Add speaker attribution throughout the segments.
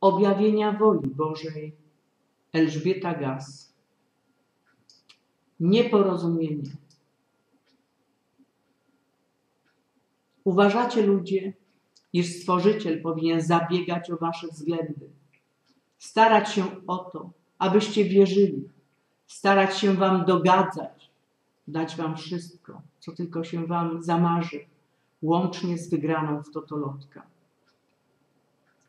Speaker 1: objawienia woli Bożej Elżbieta Gaz. Nieporozumienie. Uważacie ludzie, iż Stworzyciel powinien zabiegać o wasze względy, starać się o to, abyście wierzyli, starać się wam dogadzać, dać wam wszystko, co tylko się wam zamarzy, łącznie z wygraną w totolotka.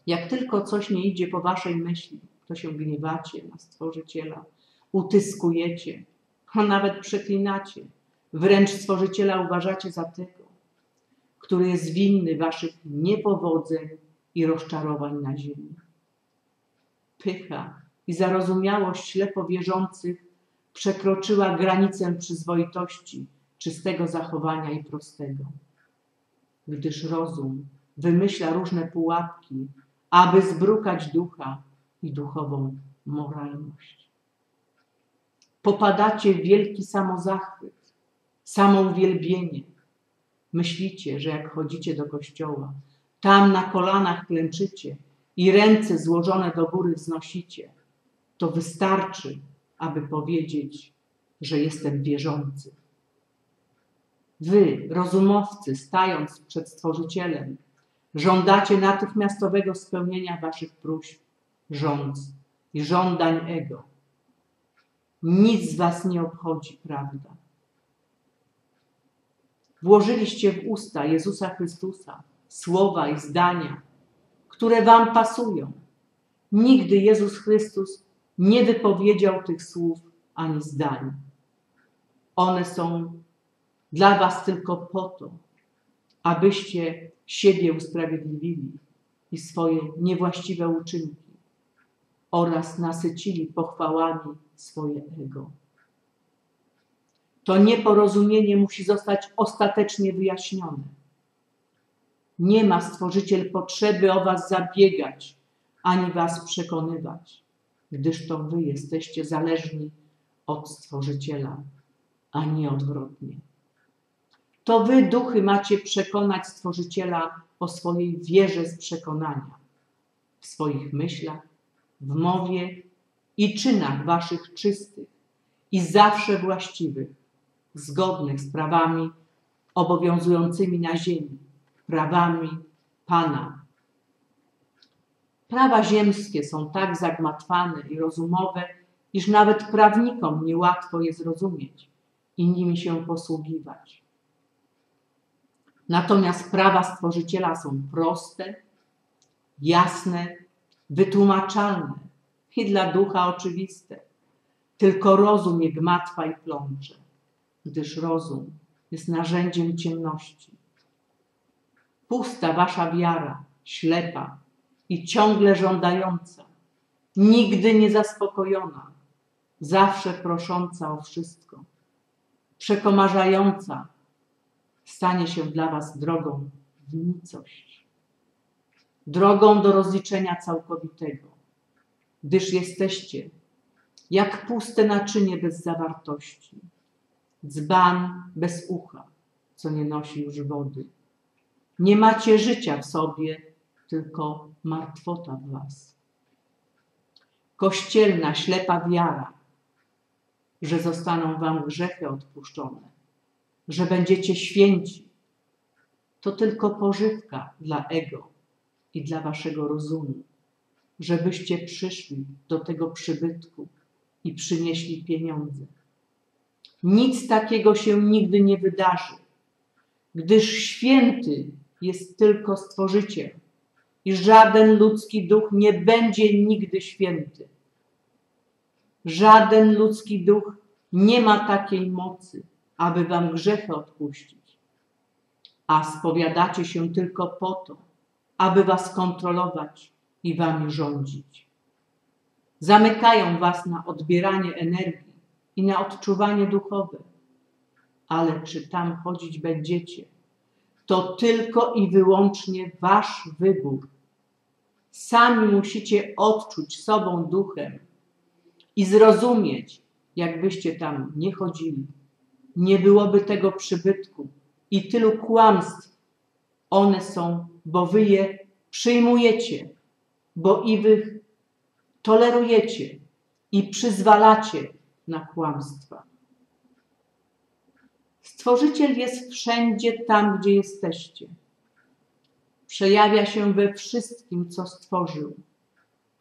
Speaker 1: Jak tylko coś nie idzie po waszej myśli, to się gniewacie na Stworzyciela, utyskujecie, a nawet przeklinacie. Wręcz Stworzyciela uważacie za tego, który jest winny waszych niepowodzeń i rozczarowań na ziemi. Pycha i zarozumiałość ślepo wierzących przekroczyła granicę przyzwoitości, czystego zachowania i prostego. Gdyż rozum wymyśla różne pułapki, aby zbrukać ducha i duchową moralność. Popadacie w wielki samozachwyt, samouwielbienie. Myślicie, że jak chodzicie do kościoła, tam na kolanach klęczycie i ręce złożone do góry wznosicie, to wystarczy, aby powiedzieć, że jestem wierzący. Wy, rozumowcy, stając przed Stworzycielem, żądacie natychmiastowego spełnienia waszych próśb, żądz i żądań ego. Nic z was nie obchodzi, prawda? Włożyliście w usta Jezusa Chrystusa słowa i zdania, które wam pasują. Nigdy Jezus Chrystus nie wypowiedział tych słów ani zdań. One są dla was tylko po to, abyście siebie usprawiedliwili i swoje niewłaściwe uczynki oraz nasycili pochwałami swoje ego. To nieporozumienie musi zostać ostatecznie wyjaśnione. Nie ma Stworzyciel potrzeby o was zabiegać, ani was przekonywać, gdyż to wy jesteście zależni od Stworzyciela, a nie odwrotnie. To wy, duchy, macie przekonać Stworzyciela o swojej wierze z przekonania, w swoich myślach, w mowie i czynach waszych czystych i zawsze właściwych, zgodnych z prawami obowiązującymi na ziemi, prawami Pana. Prawa ziemskie są tak zagmatwane i rozumowe, iż nawet prawnikom niełatwo je zrozumieć i nimi się posługiwać. Natomiast prawa Stworzyciela są proste, jasne, wytłumaczalne i dla ducha oczywiste. Tylko rozum je gmatwa i plącze, gdyż rozum jest narzędziem ciemności. Pusta wasza wiara, ślepa i ciągle żądająca, nigdy nie zaspokojona, zawsze prosząca o wszystko, przekomarzająca, stanie się dla was drogą w nicość, drogą do rozliczenia całkowitego, gdyż jesteście jak puste naczynie bez zawartości, dzban bez ucha, co nie nosi już wody. Nie macie życia w sobie, tylko martwota w was. Kościelna, ślepa wiara, że zostaną wam grzechy odpuszczone, że będziecie święci, to tylko pożywka dla ego i dla waszego rozumu, żebyście przyszli do tego przybytku i przynieśli pieniądze. Nic takiego się nigdy nie wydarzy, gdyż święty jest tylko Stworzyciel i żaden ludzki duch nie będzie nigdy święty. Żaden ludzki duch nie ma takiej mocy, aby wam grzechy odpuścić. A spowiadacie się tylko po to, aby was kontrolować i wami rządzić. Zamykają was na odbieranie energii i na odczuwanie duchowe. Ale czy tam chodzić będziecie, to tylko i wyłącznie wasz wybór. Sami musicie odczuć sobą duchem i zrozumieć, jakbyście tam nie chodzili nie byłoby tego przybytku i tylu kłamstw. One są, bo wy je przyjmujecie bo i wy tolerujecie i przyzwalacie na kłamstwa. Stworzyciel jest wszędzie tam, gdzie jesteście. Przejawia się we wszystkim, co stworzył.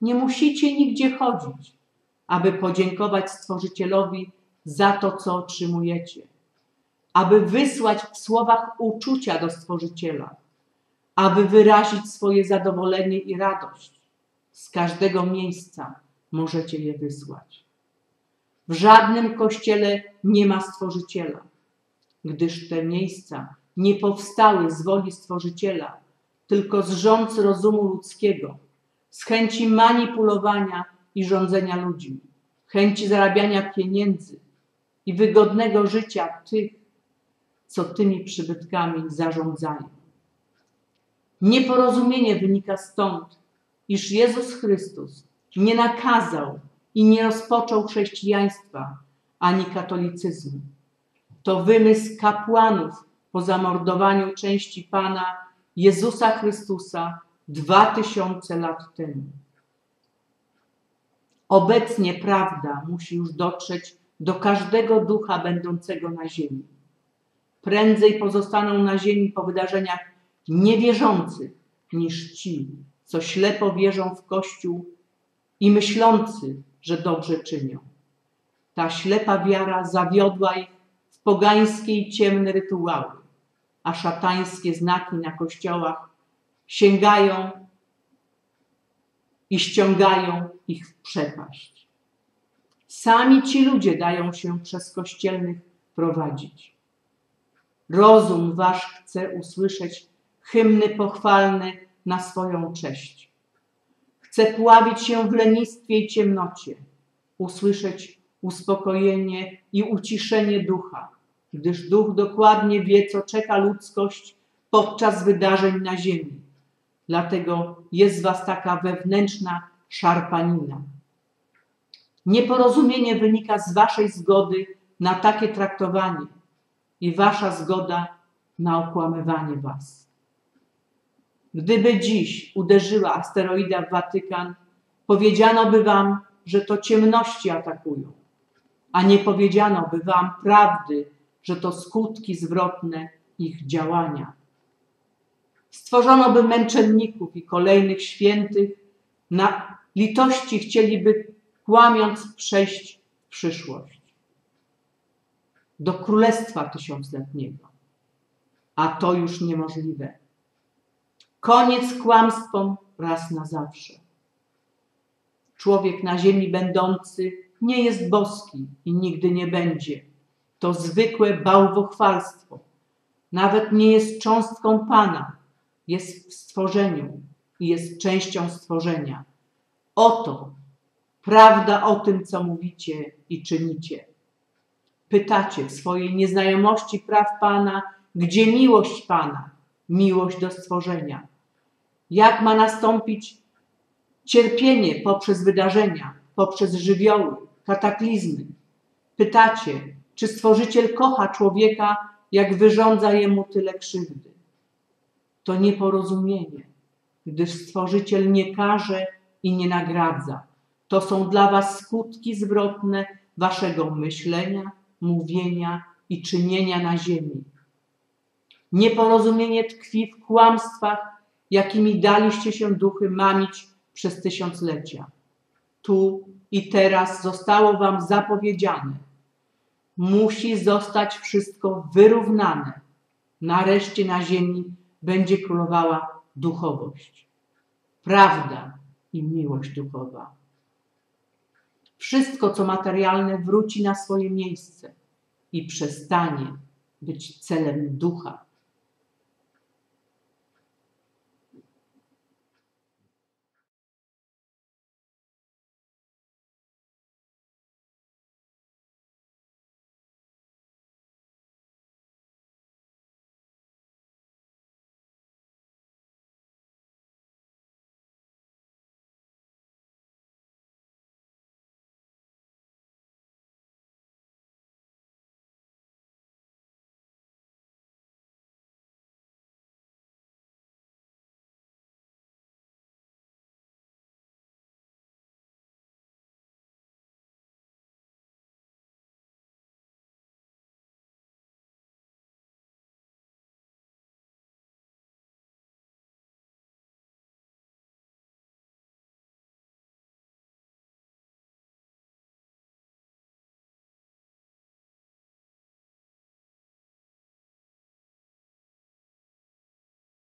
Speaker 1: Nie musicie nigdzie chodzić, aby podziękować Stworzycielowi za to, co otrzymujecie, aby wysłać w słowach uczucia do Stworzyciela, aby wyrazić swoje zadowolenie i radość. Z każdego miejsca możecie je wysłać. W żadnym kościele nie ma Stworzyciela, gdyż te miejsca nie powstały z woli Stworzyciela, tylko z rządz rozumu ludzkiego, z chęci manipulowania i rządzenia ludźmi, chęci zarabiania pieniędzy i wygodnego życia tych, co tymi przybytkami zarządzają. Nieporozumienie wynika stąd, iż Jezus Chrystus nie nakazał i nie rozpoczął chrześcijaństwa ani katolicyzmu. To wymysł kapłanów po zamordowaniu części Pana Jezusa Chrystusa dwa tysiące lat temu. Obecnie prawda musi już dotrzeć do każdego ducha będącego na ziemi. Prędzej pozostaną na ziemi po wydarzeniach niewierzących niż ci, co ślepo wierzą w Kościół i myślący, że dobrze czynią. Ta ślepa wiara zawiodła ich w pogańskie i ciemne rytuały, a szatańskie znaki na kościołach sięgają i ściągają ich w przepaść. Sami ci ludzie dają się przez kościelnych prowadzić. Rozum wasz chce usłyszeć hymny pochwalne na swoją cześć. Chce pławić się w lenistwie i ciemnocie, usłyszeć uspokojenie i uciszenie ducha, gdyż duch dokładnie wie, co czeka ludzkość podczas wydarzeń na ziemi. Dlatego jest was taka wewnętrzna szarpanina. Nieporozumienie wynika z waszej zgody na takie traktowanie i wasza zgoda na okłamywanie was. Gdyby dziś uderzyła asteroida w Watykan, powiedziano by wam, że to ciemności atakują, a nie powiedziano by wam prawdy, że to skutki zwrotne ich działania. Stworzono by męczenników i kolejnych świętych, na litości chcieliby kłamiąc przejść w przyszłość do królestwa tysiącletniego, a to już niemożliwe. Koniec kłamstwom raz na zawsze. Człowiek na ziemi będący nie jest boski i nigdy nie będzie. To zwykłe bałwochwalstwo. Nawet nie jest cząstką Pana, jest w stworzeniu i jest częścią stworzenia. Oto prawda o tym, co mówicie i czynicie. Pytacie w swojej nieznajomości praw Pana, gdzie miłość Pana, miłość do stworzenia. Jak ma nastąpić cierpienie poprzez wydarzenia, poprzez żywioły, kataklizmy. Pytacie, czy Stworzyciel kocha człowieka, jak wyrządza jemu tyle krzywdy. To nieporozumienie, gdyż Stworzyciel nie karze i nie nagradza. To są dla was skutki zwrotne waszego myślenia, mówienia i czynienia na ziemi. Nieporozumienie tkwi w kłamstwach, jakimi daliście się duchy mamić przez tysiąclecia. Tu i teraz zostało wam zapowiedziane. Musi zostać wszystko wyrównane. Nareszcie na ziemi będzie królowała duchowość, prawda i miłość duchowa. Wszystko, co materialne, wróci na swoje miejsce i przestanie być celem ducha